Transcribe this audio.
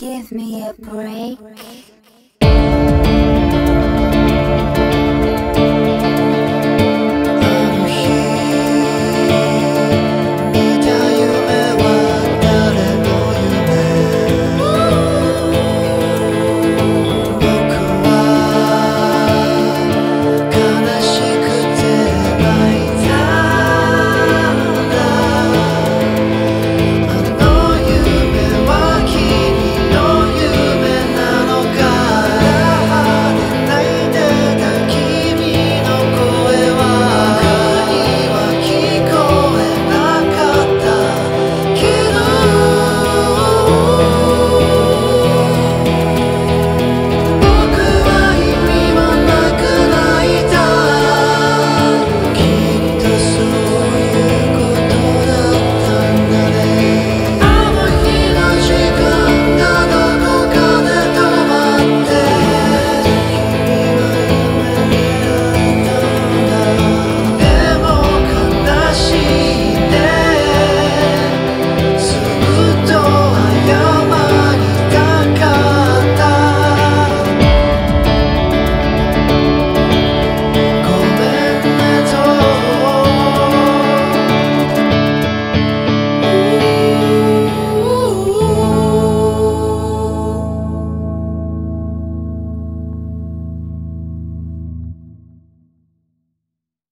Give me a break.